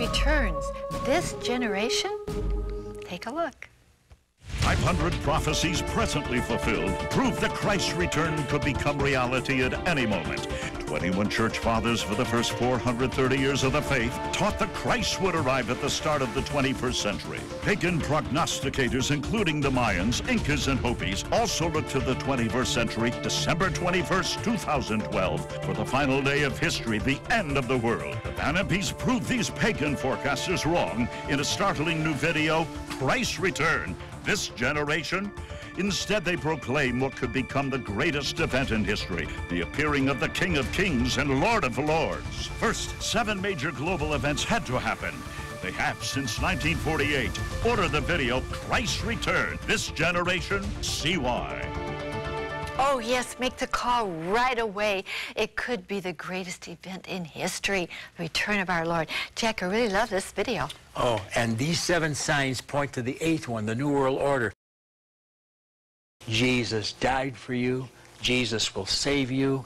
returns this generation? Take a look. 500 prophecies presently fulfilled prove that Christ's return could become reality at any moment. 21 church fathers for the first 430 years of the faith taught that Christ would arrive at the start of the 21st century. Pagan prognosticators, including the Mayans, Incas, and Hopis, also looked to the 21st century, December 21st, 2012, for the final day of history, the end of the world. The Van Impes proved these pagan forecasters wrong in a startling new video, Christ's Return, this generation. Instead, they proclaim what could become the greatest event in history, the appearing of the King of Kings and Lord of Lords. First, seven major global events had to happen. They have since 1948. Order the video, Christ's Return. This generation, see why. Oh, yes, make the call right away. It could be the greatest event in history, the return of our Lord. Jack, I really love this video. Oh, and these seven signs point to the eighth one, the New World Order. Jesus died for you. Jesus will save you,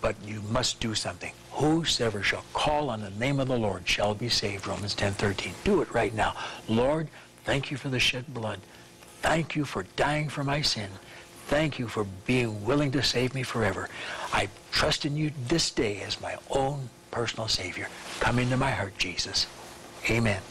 but you must do something. Whosoever shall call on the name of the Lord shall be saved, Romans 10, 13. Do it right now. Lord, thank you for the shed blood. Thank you for dying for my sin. Thank you for being willing to save me forever. I trust in you this day as my own personal Savior. Come into my heart, Jesus. Amen.